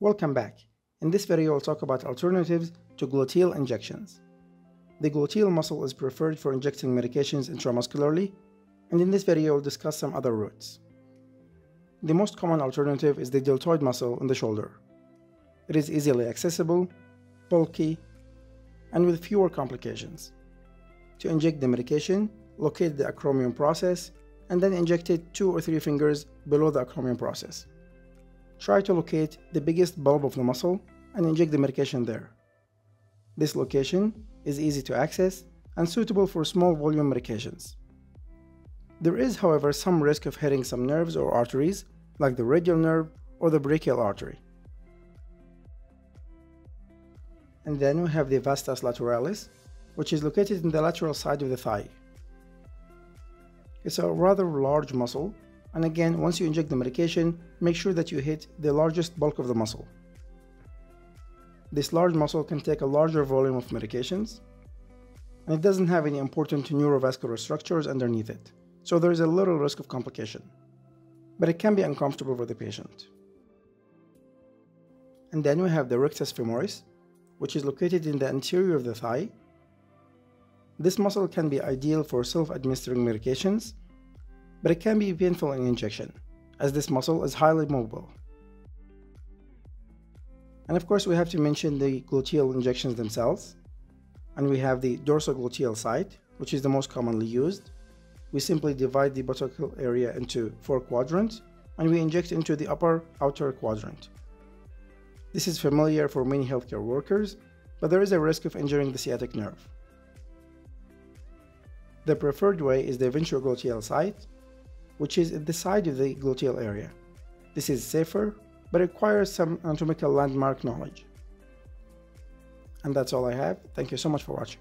Welcome back. In this video, I'll talk about alternatives to gluteal injections. The gluteal muscle is preferred for injecting medications intramuscularly, and in this video, I'll discuss some other routes. The most common alternative is the deltoid muscle in the shoulder. It is easily accessible, bulky, and with fewer complications. To inject the medication, locate the acromion process and then inject it two or three fingers below the acromion process. Try to locate the biggest bulb of the muscle and inject the medication there. This location is easy to access and suitable for small volume medications. There is, however, some risk of hitting some nerves or arteries, like the radial nerve or the brachial artery. And then we have the vastus lateralis, which is located in the lateral side of the thigh. It's a rather large muscle, and again, once you inject the medication, make sure that you hit the largest bulk of the muscle. This large muscle can take a larger volume of medications, and it doesn't have any important neurovascular structures underneath it, so there is a little risk of complication. But it can be uncomfortable for the patient. And then we have the rectus femoris, which is located in the anterior of the thigh. This muscle can be ideal for self-administering medications, but it can be painful in injection, as this muscle is highly mobile. And of course, we have to mention the gluteal injections themselves. And we have the dorsogluteal site, which is the most commonly used. We simply divide the buttock area into four quadrants, and we inject into the upper outer quadrant. This is familiar for many healthcare workers, but there is a risk of injuring the sciatic nerve. The preferred way is the ventrogluteal site, which is at the side of the gluteal area. This is safer but requires some anatomical landmark knowledge. And that's all I have. Thank you so much for watching.